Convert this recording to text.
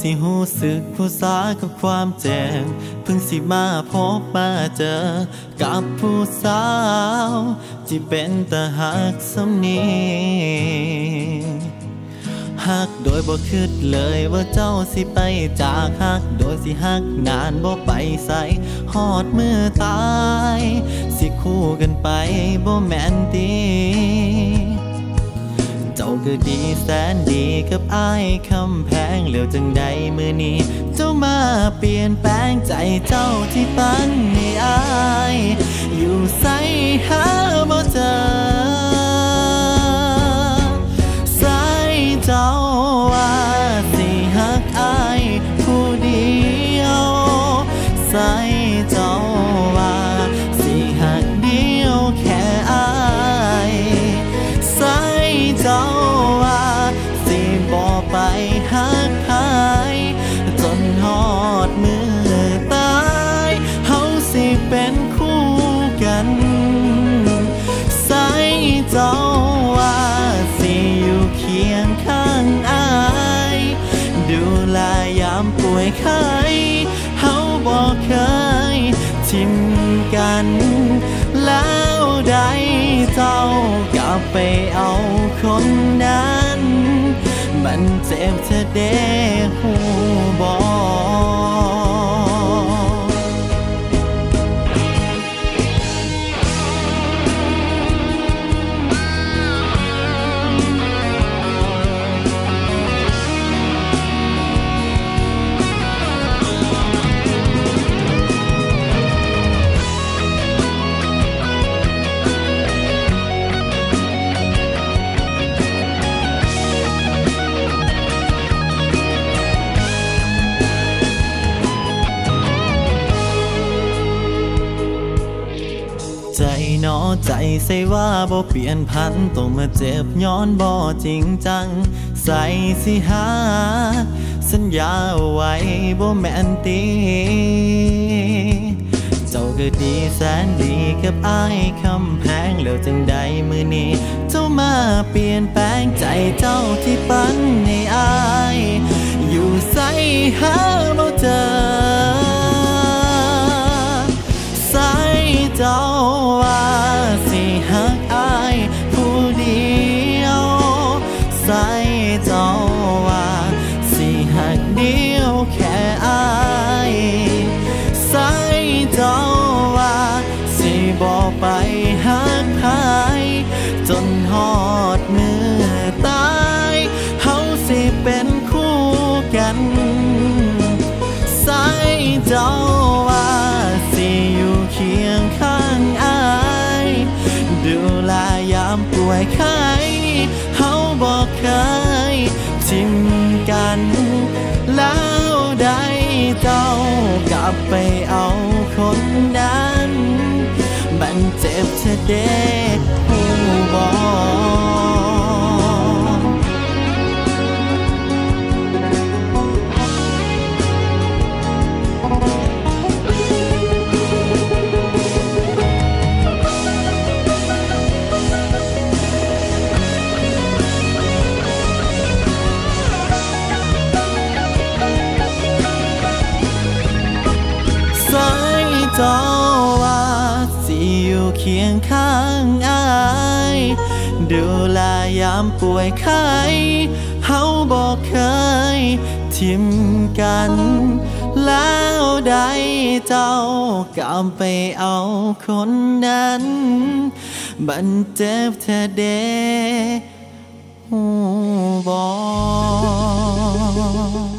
สิหูสึกผู้สากับความแจ้งเพิ่งสิมาพบมาเจอ กับผู้สาวที่เป็นตาหักสำนีหักโดยบ่คิดเลยว่าเจ้าสิไปจากหักโดยสิหักนานบ่ไปใส่หอดมือตาย สิคู่กันไปบ่แม่นตี ก็ดีแสนดีกับอายคำแพงเหลียวจังใดมือนี้ เจ้ามาเปลี่ยนแปลงใจเจ้าที่ปันให้อาย อยู่ใสหาบ่เจอใสเจ้า มกัน แล้วได้เจ้ากลับไปเอาคนนั้น มันเจ็บเธอเด้ ใจใส่ว่าบ่เปลี่ยนพันต้องมาเจ็บย้อนบ่จริงจัง ใส่สิหา สัญญาไว้บ่แม่นตีเจ้าก็ดีแสนดีกับอายคำแพงแล้วจังใดมือนี้ เจ้ามาเปลี่ยนแปลงใจเจ้าที่ปันให้อาย อยู่ใส่หา กอายผู้เดียวใส่เจ้าว่าสิหักเดียวแค่อายใส่เจ้าว่าสิบอกไปหักใครจนฮอดมือตายเฮาสิเป็นคู่กันใส่เจ้าว่าสิอยู่เคียงข้าง วยไข้เฮาบอกเคยทิมกัน แล้วได้เจ้ากลับไปเอาคนนั้นมันเจ็บเธอเด็ อยู่เคียงข้างอาย ดูแลยามป่วยไข้เฮาบอกเคย ทิมกัน แล้วได้เจ้ากลับไปเอาคนนั้น บันเจ็บแท้เดหูบอก